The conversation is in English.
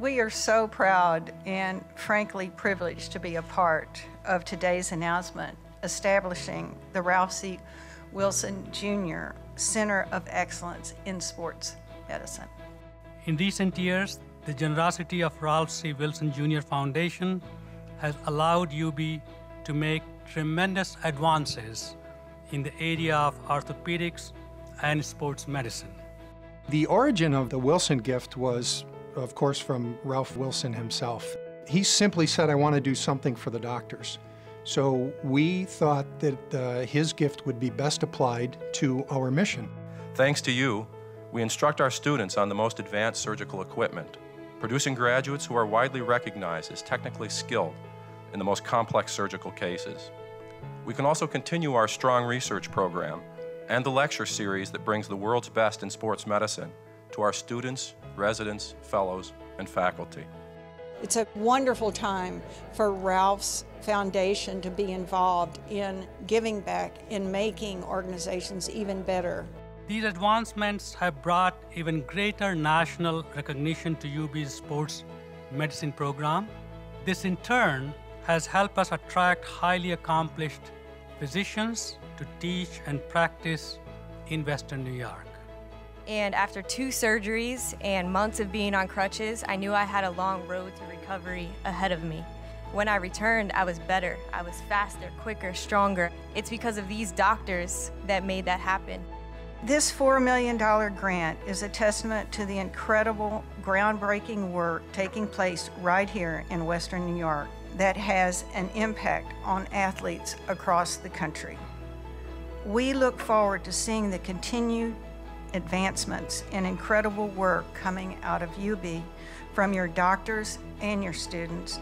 We are so proud and frankly privileged to be a part of today's announcement establishing the Ralph C. Wilson Jr. Center of Excellence in Sports Medicine. In recent years, the generosity of Ralph C. Wilson Jr. Foundation has allowed UB to make tremendous advances in the area of orthopedics and sports medicine. The origin of the Wilson gift was, of course, from Ralph Wilson himself. He simply said, I want to do something for the doctors. So we thought that uh, his gift would be best applied to our mission. Thanks to you, we instruct our students on the most advanced surgical equipment, producing graduates who are widely recognized as technically skilled in the most complex surgical cases. We can also continue our strong research program and the lecture series that brings the world's best in sports medicine to our students, residents, fellows, and faculty. It's a wonderful time for Ralph's Foundation to be involved in giving back, in making organizations even better. These advancements have brought even greater national recognition to UB's sports medicine program. This in turn has helped us attract highly accomplished physicians to teach and practice in Western New York. And after two surgeries and months of being on crutches, I knew I had a long road to recovery ahead of me. When I returned, I was better. I was faster, quicker, stronger. It's because of these doctors that made that happen. This $4 million grant is a testament to the incredible, groundbreaking work taking place right here in Western New York that has an impact on athletes across the country. We look forward to seeing the continued advancements and incredible work coming out of UB from your doctors and your students